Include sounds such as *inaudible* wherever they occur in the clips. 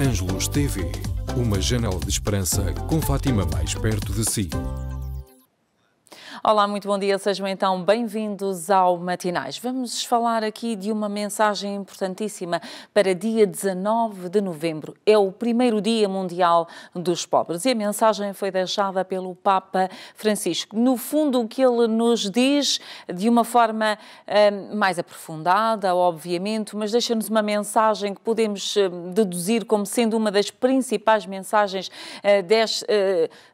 Ângelos TV, uma janela de esperança com Fátima mais perto de si. Olá, muito bom dia, sejam então bem-vindos ao Matinais. Vamos falar aqui de uma mensagem importantíssima para dia 19 de novembro. É o primeiro Dia Mundial dos Pobres e a mensagem foi deixada pelo Papa Francisco. No fundo, o que ele nos diz de uma forma hum, mais aprofundada, obviamente, mas deixa-nos uma mensagem que podemos hum, deduzir como sendo uma das principais mensagens uh, des,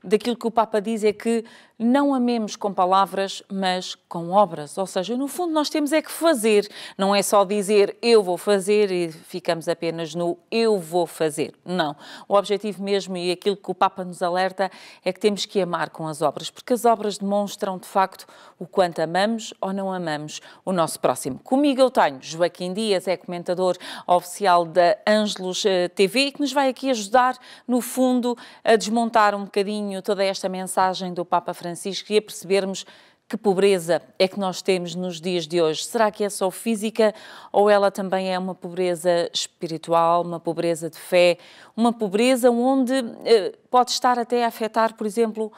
daquilo que o Papa diz é que não amemos com palavras, mas com obras. Ou seja, no fundo, nós temos é que fazer. Não é só dizer eu vou fazer e ficamos apenas no eu vou fazer. Não. O objetivo mesmo e aquilo que o Papa nos alerta é que temos que amar com as obras, porque as obras demonstram de facto o quanto amamos ou não amamos o nosso próximo. Comigo eu tenho Joaquim Dias, é comentador oficial da Ângelos eh, TV, que nos vai aqui ajudar, no fundo, a desmontar um bocadinho toda esta mensagem do Papa Francisco Francisco e a percebermos que pobreza é que nós temos nos dias de hoje? Será que é só física ou ela também é uma pobreza espiritual, uma pobreza de fé, uma pobreza onde eh, pode estar até a afetar, por exemplo,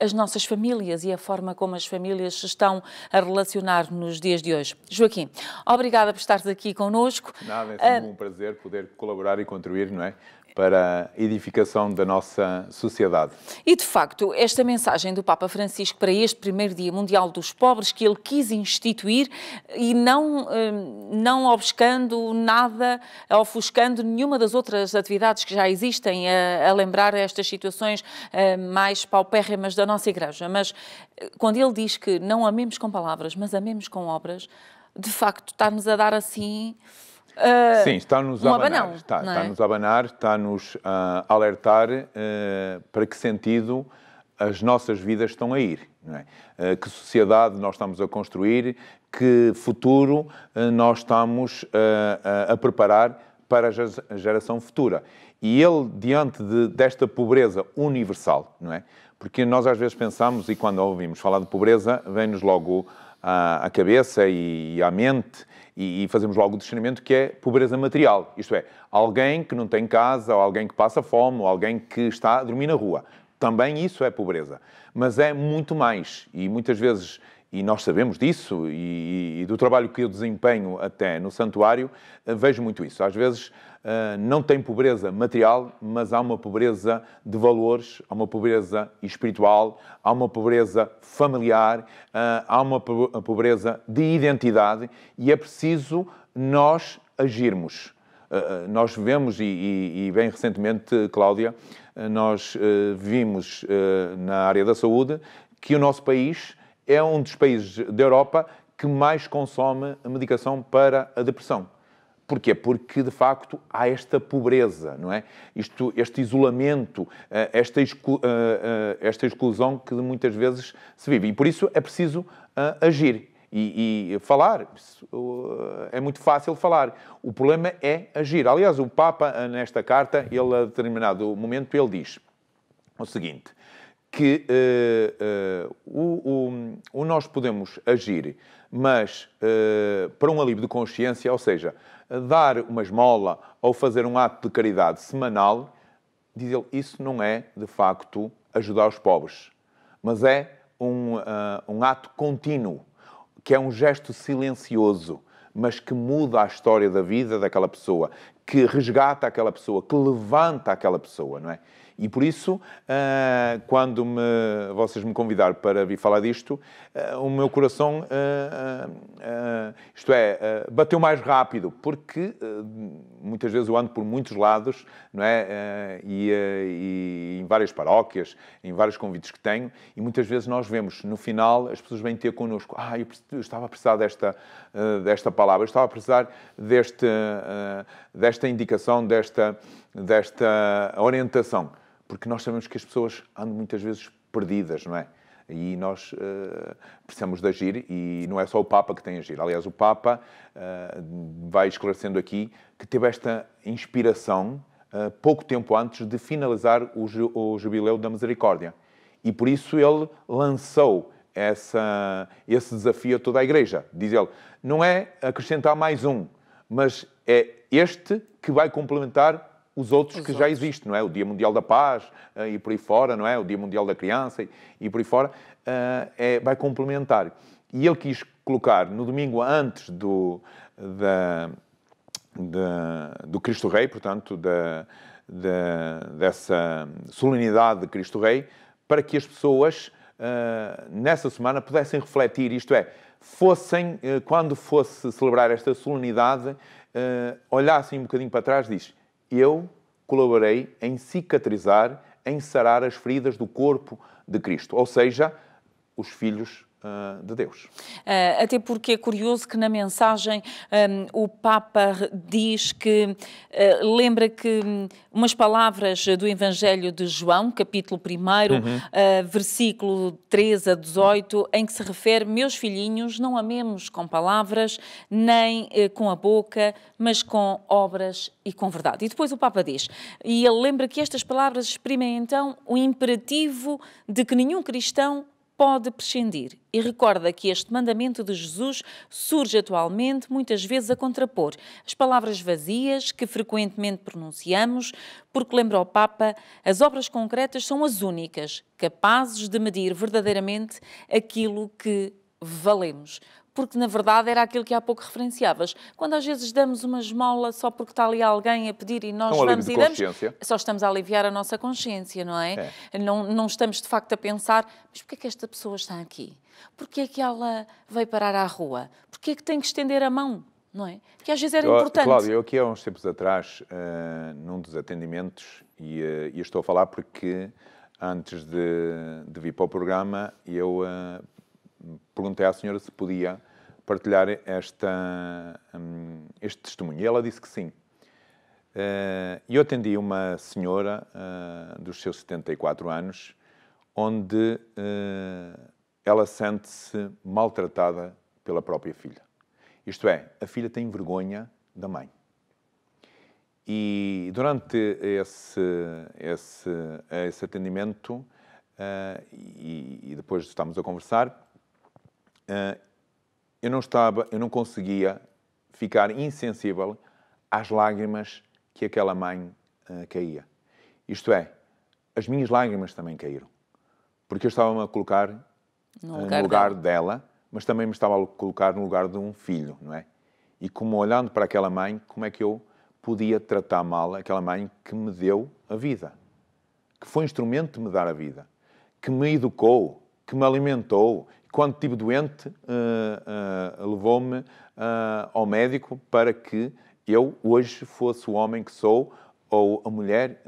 as nossas famílias e a forma como as famílias se estão a relacionar nos dias de hoje. Joaquim, obrigada por estares aqui connosco. Nada, é sempre uh, um prazer poder colaborar e contribuir, não é? Para a edificação da nossa sociedade. E, de facto, esta mensagem do Papa Francisco para este primeiro Dia Mundial dos Pobres, que ele quis instituir e não, hum, não obscando nada, ofuscando nenhuma das outras atividades que já existem, a, a lembrar estas situações hum, mais paupérrimas da nossa Igreja. Mas eh, quando ele diz que não amemos com palavras, mas amemos com obras, de facto está-nos a dar assim Uh, Sim, está-nos um a abanar. Abanão, está, é? está-nos a abanar, está-nos a alertar uh, para que sentido as nossas vidas estão a ir. É? Uh, que sociedade nós estamos a construir, que futuro nós estamos a preparar para a geração futura. E ele, diante de, desta pobreza universal, não é? Porque nós às vezes pensamos, e quando ouvimos falar de pobreza, vem-nos logo à, à cabeça e à mente e, e, fazemos logo o discernimento que é pobreza material. Isto é, alguém que não tem casa, ou alguém que passa fome, ou alguém que está a dormir na rua. Também isso é pobreza. Mas é muito mais. E muitas vezes, e nós sabemos disso, e, e do trabalho que eu desempenho até no santuário, eh, vejo muito isso. Às vezes uh, não tem pobreza material, mas há uma pobreza de valores, há uma pobreza espiritual, há uma pobreza familiar, uh, há uma pobreza de identidade e é preciso nós agirmos. Nós vemos, e, e, bem recentemente, Cláudia, nós vimos na área da saúde que o nosso país é um dos países da Europa que mais consome medicação para a depressão. Porquê? Porque, de facto, há esta pobreza, não é? Isto, este isolamento, eh, esta, exclu, eh, eh, esta exclusão que muitas vezes se vive. E por isso é preciso agir e, e falar. É muito fácil falar. O problema é agir. Aliás, o Papa, nesta carta, ele a determinado momento, ele diz o seguinte, que uh, uh, o, o, o, nós podemos agir, mas uh, para um alívio de consciência, ou seja, dar uma esmola ou fazer um ato de caridade semanal, diz ele, isso não é, de facto, ajudar os pobres, mas é um, uh, um ato contínuo, que é um gesto silencioso, mas que muda a história da vida daquela pessoa, que resgata aquela pessoa, que levanta aquela pessoa, não é? E por isso, uh, quando me, vocês me convidaram para vir falar disto, uh, o meu coração, uh, isto é, bateu mais rápido, porque muitas vezes eu ando por muitos lados, não é? E, e, em várias paróquias, em vários convites que tenho, e muitas vezes nós vemos, no final, as pessoas vêm ter connosco, ah, eu, eu estava a precisar desta, desta palavra, eu estava a precisar deste, desta indicação, desta, desta orientação porque nós sabemos que as pessoas andam muitas vezes perdidas, não é? E nós uh, precisamos de agir, e não é só o Papa que tem a agir. Aliás, o Papa uh, vai esclarecendo aqui que teve esta inspiração uh, pouco tempo antes de finalizar o, o Jubileu da Misericórdia. E por isso ele lançou essa, esse desafio a toda a Igreja. Diz ele, não é acrescentar mais um, mas é este que vai complementar os outros os que outros. já existem, não é? O Dia Mundial da Paz uh, e por aí fora, não é? O Dia Mundial da Criança e, e por aí fora, uh, é, vai complementar. E ele quis colocar no domingo antes do, da, da, do Cristo Rei, portanto, da, da, dessa solenidade de Cristo Rei, para que as pessoas uh, nessa semana pudessem refletir, isto é, fossem, quando fosse celebrar esta solenidade, olhassem um bocadinho para trás e diz, eu colaborei em cicatrizar, em sarar as feridas do corpo de Cristo, ou seja, os filhos uh, de Deus. Uh, até porque é curioso que na mensagem um, o Papa diz que uh, lembra que um, umas palavras do Evangelho de João, capítulo 1, uhum. versículo 13 a 18, em que se refere: Meus filhinhos, não amemos com palavras nem com a boca, mas com obras e com verdade. E depois o Papa diz, e ele lembra que estas palavras exprimem então o imperativo de que nenhum cristão pode prescindir. E recorda que este mandamento de Jesus surge atualmente muitas vezes a contrapor. As palavras vazias que frequentemente pronunciamos, porque lembra o Papa, as obras concretas são as únicas capazes de medir verdadeiramente aquilo que valemos porque na verdade era aquilo que há pouco referenciavas. Quando às vezes damos uma esmola só porque está ali alguém a pedir e nós um vamos e damos, só estamos a aliviar a nossa consciência, não é? é? Não, não estamos de facto a pensar, mas porquê é que esta pessoa está aqui? Porquê é que ela veio parar à rua? Porquê é que tem que estender a mão? Não é? Que às vezes era eu, importante. Cláudio, eu aqui há uns tempos atrás, uh, num dos atendimentos, e, uh, e estou a falar porque antes de, de vir para o programa, eu uh, perguntei à senhora se podia partilhar esta, um, este testemunho. E ela disse que sim. Uh, eu atendi uma senhora uh, dos seus 74 anos, onde uh, ela sente-se maltratada pela própria filha. Isto é, a filha tem vergonha da mãe. E durante esse, esse, esse atendimento, e, e, depois estamos a conversar, eu não estava, eu não conseguia ficar insensível às lágrimas que aquela mãe uh, caía. Isto é, as minhas lágrimas também caíram. Porque eu estava-me a colocar no lugar, no lugar dela. dela, mas também me estava a colocar no lugar de um filho, não é? E como olhando para aquela mãe, como é que eu podia tratar mal aquela mãe que me deu a vida, que foi instrumento de me dar a vida, que me educou, que me alimentou quando estive doente, uh, uh, levou-me uh, ao médico para que eu hoje fosse o homem que sou ou a mulher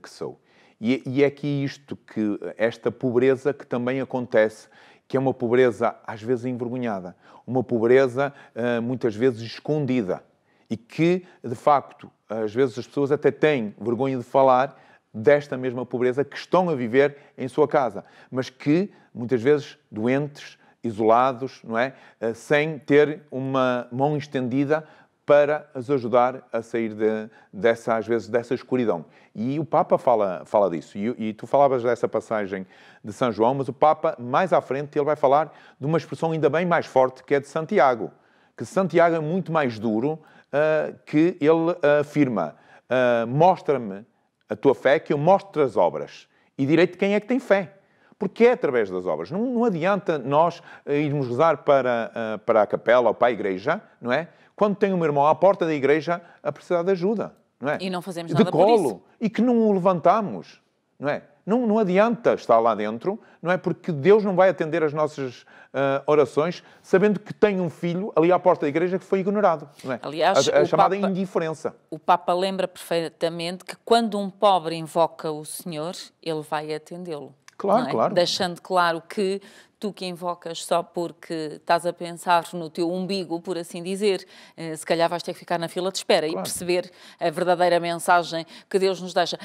que sou. E, e é aqui isto que esta pobreza que também acontece, que é uma pobreza às vezes envergonhada, uma pobreza muitas vezes escondida e que de facto às vezes as pessoas até têm vergonha de falar desta mesma pobreza que estão a viver em sua casa, mas que muitas vezes doentes, isolados, não é? Eh, sem ter uma mão estendida para as ajudar a sair de, dessa, às vezes, dessa escuridão. E o Papa fala, fala disso. E, e, tu falavas dessa passagem de São João, mas o Papa, mais à frente, ele vai falar de uma expressão ainda bem mais forte, que é de Santiago. Que Santiago é muito mais duro, uh, que ele afirma, uh, mostra-me a tua fé que eu mostro as obras. E direito de quem é que tem fé. Porque é através das obras. Não, não adianta nós eh, irmos rezar para, uh, para a capela ou para a igreja, não é? Quando tem um irmão à porta da igreja a precisar de ajuda, não é? E não fazemos nada de colo, por isso. E que não o levantamos, não é? Não, não adianta estar lá dentro, não é? Porque Deus não vai atender as nossas uh, orações sabendo que tem um filho ali à porta da igreja que foi ignorado, não é? Aliás, a, a chamada Papa, indiferença. O Papa lembra perfeitamente que quando um pobre invoca o Senhor, ele vai atendê-lo. Claro, é? claro. Deixando claro que tu que invocas só porque estás a pensar no teu umbigo, por assim dizer, eh, se calhar vais ter que ficar na fila de espera claro. e perceber a verdadeira mensagem que Deus nos deixa.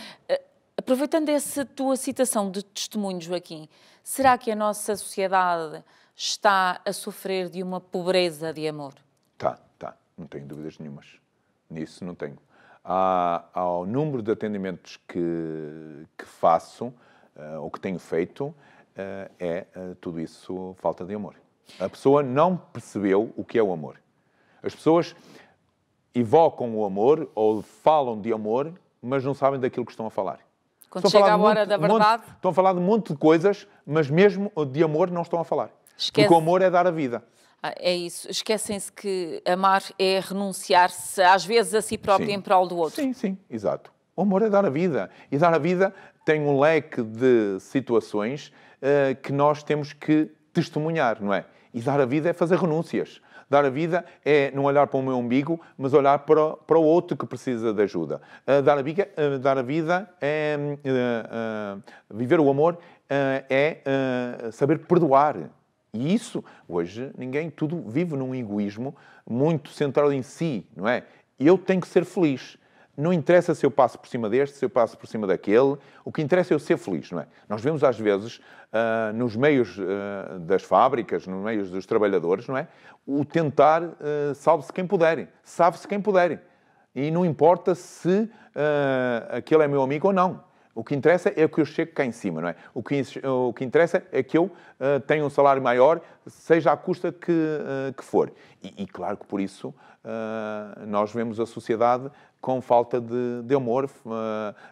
Aproveitando essa tua citação de testemunho, Joaquim, será que a nossa sociedade está a sofrer de uma pobreza de amor? Tá, tá, não tenho dúvidas nenhumas. Nisso não tenho. Há, ao número de atendimentos que, que faço, uh, ou que tenho feito, uh, é uh, tudo isso falta de amor. A pessoa não percebeu o que é o amor. As pessoas evocam o amor ou falam de amor mas não sabem daquilo que estão a falar. Quando estão chega a, a hora monte, da verdade. Monte, estão a falar de um monte de coisas, mas mesmo de amor não estão a falar. Esquece... Porque o amor é dar a vida. Ah, é isso. Esquecem-se que amar é renunciar-se, às vezes, a si próprio sim. em prol do outro. Sim, sim, exato. O amor é dar a vida. E dar a vida tem um leque de situações uh, que nós temos que testemunhar, não é? E dar a vida é fazer renúncias. Dar a vida é não olhar para o meu umbigo, mas olhar para, para o outro que precisa de ajuda. Uh, dar, a vida, uh, dar a vida é. viver o amor é saber perdoar. E isso, hoje, ninguém, tudo vive num egoísmo muito centrado em si, não é? Eu tenho que ser feliz. Não interessa se eu passo por cima deste, se eu passo por cima daquele. O que interessa é eu ser feliz, não é? Nós vemos às vezes uh, nos meios uh, das fábricas, nos meios dos trabalhadores, não é? O tentar uh, salve-se quem puder, sabe-se quem puder. E não importa se aquele é meu amigo ou não. O que interessa é que eu chegue cá em cima, não é? O que, o que interessa é que eu uh, tenha um salário maior, seja à custa que, uh, que for. E, e, claro que por isso uh, nós vemos a sociedade com falta de, de amor,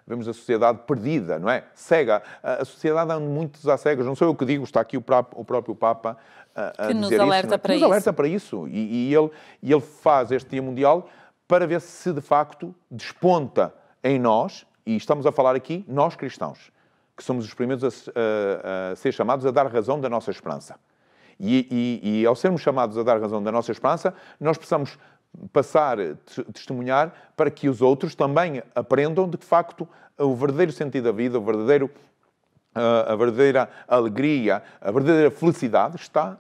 vemos a sociedade perdida, não é? Cega. A, sociedade anda muitos às cegas. Não sou eu que digo, está aqui o, o próprio Papa a, a que nos alerta isso, é? para nos isso. alerta para isso. E, e, ele, e ele faz este Dia Mundial para ver se de facto desponta em nós e estamos a falar aqui, nós cristãos, que somos os primeiros a, a, a ser chamados a dar razão da nossa esperança. E, e, e, ao sermos chamados a dar razão da nossa esperança, nós precisamos passar, testemunhar, para que os outros também aprendam de que, facto, o verdadeiro sentido da vida, o verdadeiro a verdadeira alegria, a verdadeira felicidade está,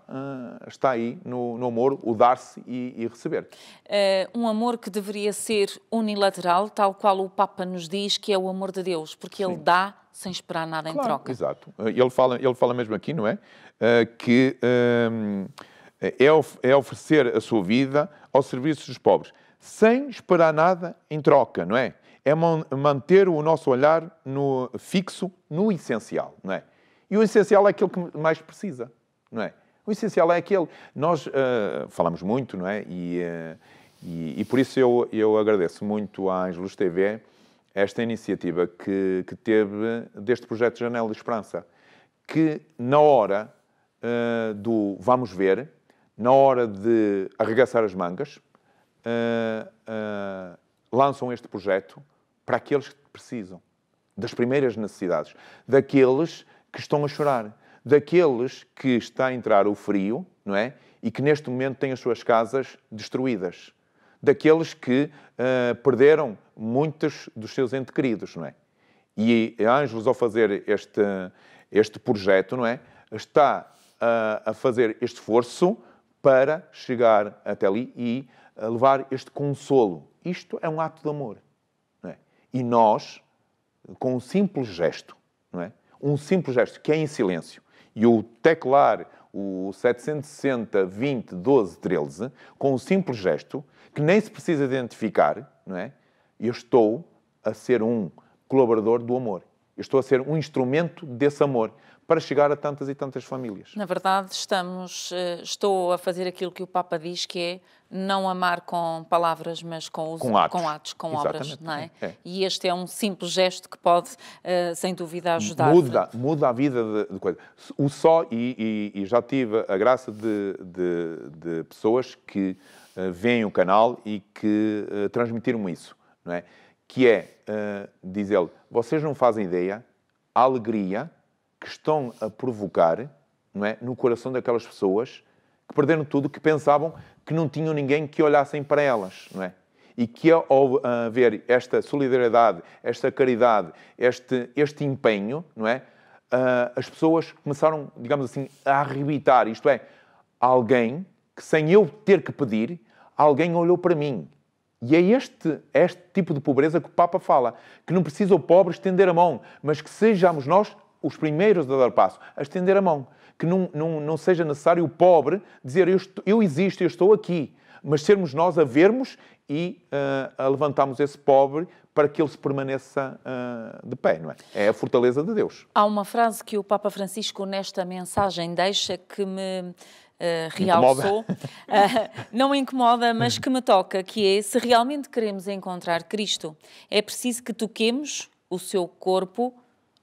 está aí no, no amor, o dar-se e, e, receber. Uh, um amor que deveria ser unilateral, tal qual o Papa nos diz que é o amor de Deus, porque Sim. ele dá sem esperar nada claro, em troca. Exato. Ele fala, ele fala mesmo aqui, não é? Que um, é, é oferecer a sua vida ao serviço dos pobres, sem esperar nada em troca, não é? é manter o nosso olhar no, fixo no essencial, não é? E o essencial é aquilo que mais precisa, não é? O essencial é aquele. Nós uh, falamos muito, não é? E, uh, e, e, por isso eu, eu agradeço muito à Angelus TV esta iniciativa que, que teve deste projeto Janela de Esperança, que na hora uh, do vamos ver, na hora de arregaçar as mangas, lançam este projeto para aqueles que precisam, das primeiras necessidades, daqueles que estão a chorar, daqueles que está a entrar o frio, não é? E que neste momento têm as suas casas destruídas, daqueles que uh, perderam muitos dos seus entes queridos, não é? E Ângelos, ao fazer este, este projeto, não é? Está uh, a fazer este esforço para chegar até ali e levar este consolo. Isto é um ato de amor. E nós, com um simples gesto, é? um simples gesto que é em silêncio, e o teclar o 760 20 12 13, com um simples gesto, que nem se precisa identificar, não é? Eu estou a ser um colaborador do amor. Eu estou a ser um instrumento desse amor para chegar a tantas e tantas famílias. Na verdade, estamos, eh, estou a fazer aquilo que o Papa diz que é não amar com palavras, mas com, com atos, com, atos, com obras, não é? é? E este é um simples gesto que pode, uh, sem dúvida, ajudar. Muda, muda a vida de, de coisa. O só, e, e, e, já tive a graça de, de, de pessoas que uh, veem o canal e que uh, transmitiram isso, não é? Que é, uh, diz ele, vocês não fazem ideia a alegria que estão a provocar, não é? No coração daquelas pessoas que perderam tudo, que pensavam que não tinham ninguém que olhassem para elas, não é? E que ao haver esta solidariedade, esta caridade, este, este empenho, não é? Uh, as pessoas começaram, digamos assim, a arrebitar. Isto é, alguém que, sem eu ter que pedir, alguém olhou para mim. E é este, este tipo de pobreza que o Papa fala, que não precisa o pobre estender a mão, mas que sejamos nós os primeiros a dar passo, a estender a mão que não, não, não seja necessário o pobre dizer eu, estou, eu existo, eu estou aqui, mas sermos nós a vermos e uh, a levantarmos esse pobre para que ele se permaneça uh, de pé, não é? É a fortaleza de Deus. Há uma frase que o Papa Francisco nesta mensagem deixa que me realçou, *laughs* não incomoda, mas que me toca, que é se realmente queremos encontrar Cristo, é preciso que toquemos o seu corpo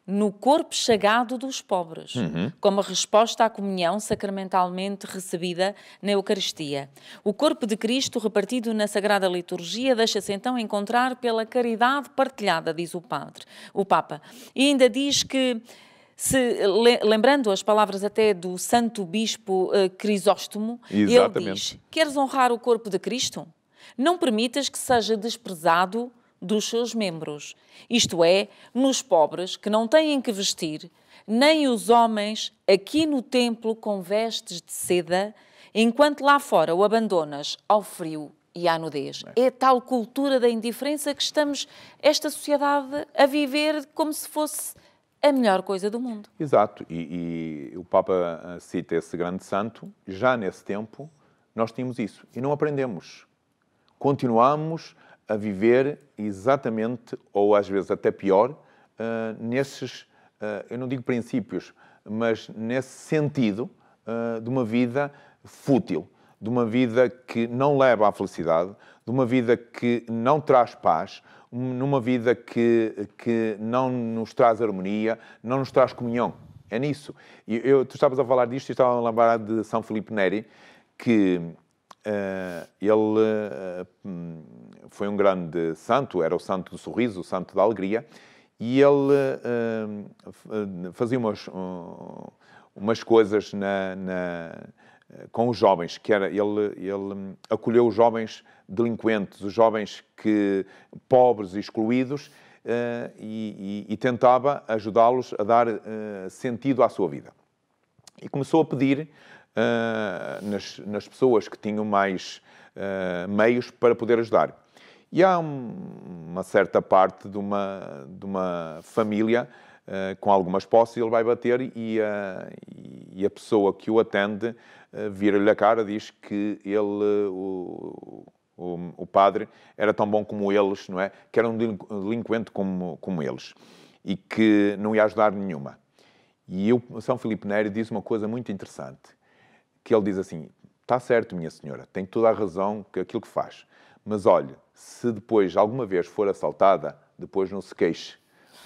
no corpo chagado dos pobres, uhum. como resposta à comunhão sacramentalmente recebida na Eucaristia. O corpo de Cristo, repartido na Sagrada Liturgia, deixa-se então encontrar pela caridade partilhada, diz o Padre, o Papa. E ainda diz que se, lembrando as palavras até do Santo Bispo uh, Crisóstomo, Exatamente. ele diz: Queres honrar o corpo de Cristo? Não permitas que seja desprezado dos seus membros, isto é, nos pobres que não têm que vestir, nem os homens aqui no templo com vestes de seda, enquanto lá fora o abandonas ao frio e à nudez. É. é tal cultura da indiferença que estamos, esta sociedade, a viver como se fosse a melhor coisa do mundo. Exato, e, e o Papa cita esse grande santo, já nesse tempo nós tínhamos isso e não aprendemos. Continuamos a viver exatamente, ou às vezes até pior, uh, nesses, uh, eu não digo princípios, mas nesse sentido uh, de uma vida fútil, de uma vida que não leva à felicidade, de uma vida que não traz paz, numa vida que, que não nos traz harmonia, não nos traz comunhão. É nisso. Eu, tu estavas a falar disto e estava a lembrar de São Filipe Neri, que ele uh, foi um grande santo, era o santo do sorriso, o santo da alegria, e ele uh, fazia umas, umas coisas na, na, com os jovens, que era, ele, ele acolheu os jovens delinquentes, os jovens que, pobres e excluídos, e, e, e, tentava ajudá-los a dar sentido à sua vida. E começou a pedir nas, nas pessoas que tinham mais meios para poder ajudar. E há uma certa parte de uma, de uma família uh, com algumas posses, ele vai bater e e a pessoa que o atende uh, vira-lhe a cara, diz que ele, o, o, o, padre, era tão bom como eles, não é? Que era um delinquente como, como eles e que não ia ajudar nenhuma. E eu, São Filipe Neri diz uma coisa muito interessante, que ele diz assim, está certo, minha senhora, tem toda a razão que aquilo que faz, mas olhe, se depois alguma vez for assaltada, depois não se queixe,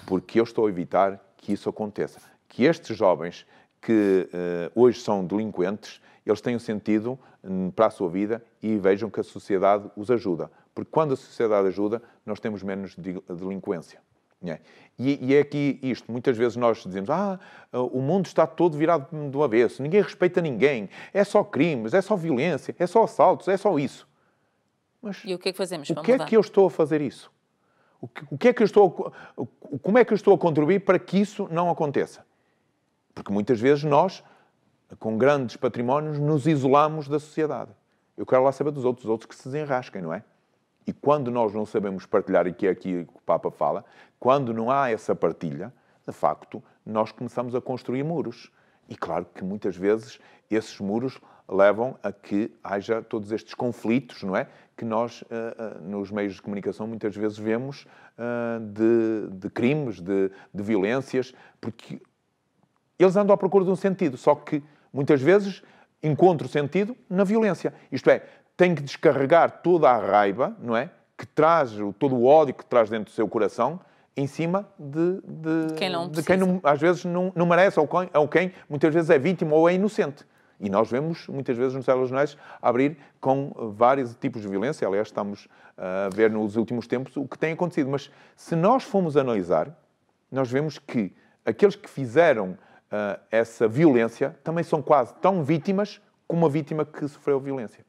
porque eu estou a evitar que isso aconteça. Que estes jovens que uh, hoje são delinquentes, eles tenham sentido um, para a sua vida e vejam que a sociedade os ajuda. Porque quando a sociedade ajuda, nós temos menos delinquência. É? E, e, é aqui isto. Muitas vezes nós dizemos: Ah, o mundo está todo virado do avesso, ninguém respeita ninguém, é só crimes, é só violência, é só assaltos, é só isso. Mas e o que é que fazemos o que é que eu estou a fazer isso? O que, o que, é que eu estou a, como é que eu estou a contribuir para que isso não aconteça? Porque muitas vezes nós, com grandes patrimónios, nos isolamos da sociedade. Eu quero lá saber dos outros, os outros que se desenrasquem, não é? E quando nós não sabemos partilhar, e que é aqui que o Papa fala, quando não há essa partilha, de facto, nós começamos a construir muros. E claro que muitas vezes esses muros levam a que haja todos estes conflitos, não é? Que nós, eh, eh, nos meios de comunicação, muitas vezes vemos eh, de, de crimes, de, de violências, porque eles andam à procura de um sentido, só que muitas vezes encontram sentido na violência. Isto é, tem que descarregar toda a raiva, não é? Que traz, todo o ódio que traz dentro do seu coração, em cima de, de quem, não de quem não, às vezes não, não merece, ou quem, ou quem muitas vezes é vítima ou é inocente. E nós vemos, muitas vezes, nos telejornais abrir com vários tipos de violência. Aliás, estamos a ver nos últimos tempos o que tem acontecido. Mas se nós formos analisar, nós vemos que aqueles que fizeram uh, essa violência também são quase tão vítimas como a vítima que sofreu violência.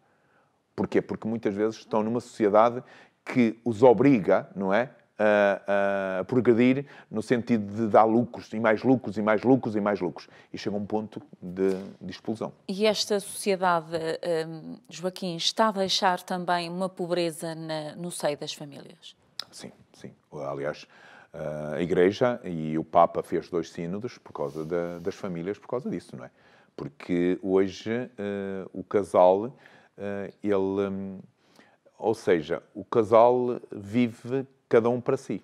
Porquê? Porque muitas vezes estão numa sociedade que os obriga, não é? a, a, progredir no sentido de dar lucros e mais lucros e mais lucros e mais lucros. E chega a um ponto de, de explosão. E esta sociedade, um, Joaquim, está a deixar também uma pobreza na, no seio das famílias? Sim, sim. Aliás, a Igreja e o Papa fez dois sínodos por causa da, das famílias, por causa disso, não é? Porque hoje uh, o casal, ele. Um, ou seja, o casal vive cada um para si.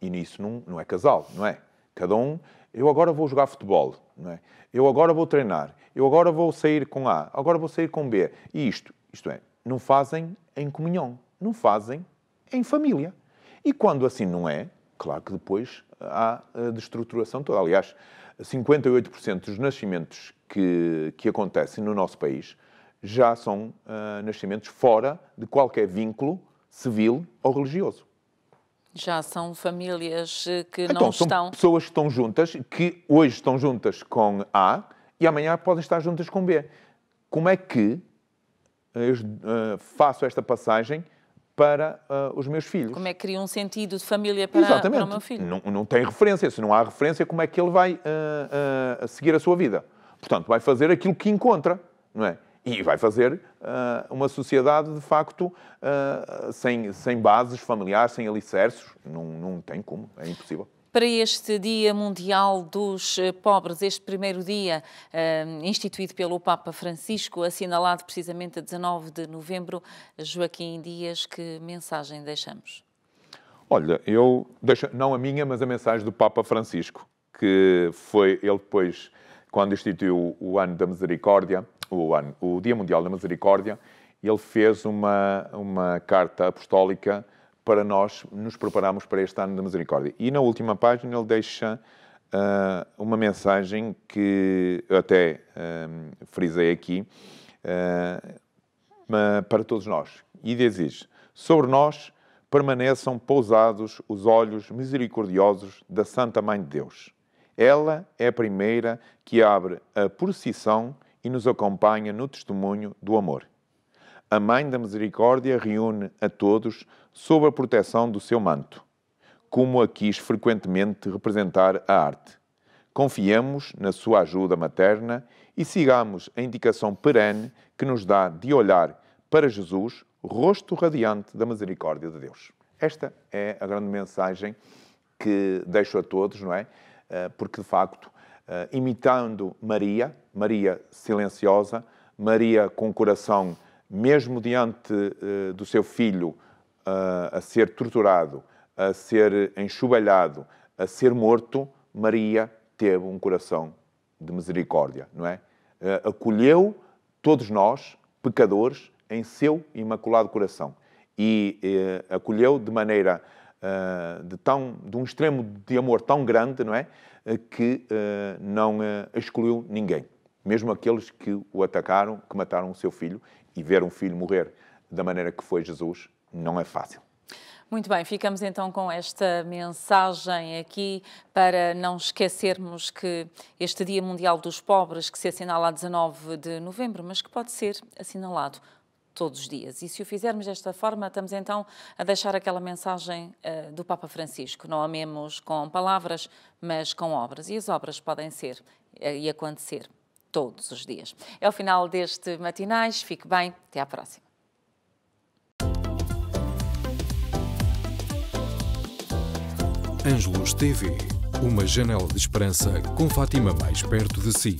E nisso não, não é casal, não é? Cada um Eu agora vou jogar futebol, não é? Eu agora vou treinar, eu agora vou sair com A, agora vou sair com B. E isto, isto é, não fazem em comunhão, não fazem em família. E quando assim não é, claro que depois há a destruturação toda. Aliás, 58% dos nascimentos que, que acontecem no nosso país já são uh, nascimentos fora de qualquer vínculo civil ou religioso. Já são famílias eh, que então, não são estão. pessoas que estão juntas, que hoje estão juntas com A e amanhã podem estar juntas com B. Como é que eu uh, faço esta passagem para uh, os meus filhos. Como é que cria um sentido de família para, para o meu filho? Não, não tem referência. Se não há referência, como é que ele vai uh, seguir a sua vida? Portanto, vai fazer aquilo que encontra, não é? E vai fazer uma sociedade, de facto, sem, sem bases familiares, sem alicerces. Não, não tem como, é impossível para este Dia Mundial dos eh, Pobres, este primeiro dia uh, instituído pelo Papa Francisco, assinalado precisamente a 19 de novembro. Joaquim Dias, que mensagem deixamos? Olha, eu deixo, não a minha, mas a mensagem do Papa Francisco, que foi ele depois, quando instituiu o Ano da Misericórdia, o, ano, o Dia Mundial da Misericórdia, ele fez uma, uma carta apostólica para nós nos prepararmos para este ano da misericórdia. E na última página ele deixa uh, uma mensagem que eu até uh, frisei aqui uh, para todos nós. E diz Sobre nós permaneçam pousados os olhos misericordiosos da Santa Mãe de Deus. Ela é a primeira que abre a procissão e nos acompanha no testemunho do amor a Mãe da Misericórdia reúne a todos sob a proteção do seu manto, como a quis frequentemente representar a arte. Confiemos na sua ajuda materna e sigamos a indicação perene que nos dá de olhar para Jesus, rosto radiante da misericórdia de Deus. Esta é a grande mensagem que deixo a todos, não é? Eh, porque, de facto, imitando Maria, Maria silenciosa, Maria com coração mesmo diante uh, do seu filho uh, a ser torturado, a ser enxovalhado, a ser morto, Maria teve um coração de misericórdia, não é? Acolheu todos nós, pecadores, em seu imaculado coração e acolheu de maneira de, tão, de um extremo de amor tão grande, não é? que não excluiu ninguém mesmo aqueles que o atacaram, que mataram o seu filho, e ver um filho morrer da maneira que foi Jesus não é fácil. Muito bem, ficamos então com esta mensagem aqui para não esquecermos que este Dia Mundial dos Pobres, que se assinala a 19 de novembro, mas que pode ser assinalado todos os dias. E se o fizermos desta forma, estamos então a deixar aquela mensagem uh, do Papa Francisco: não amemos com palavras, mas com obras. E as obras podem ser uh, e acontecer todos os dias. É o final deste Matinais. Fique bem. Até à próxima. Ângelos TV. Uma janela de esperança com Fátima mais perto de si.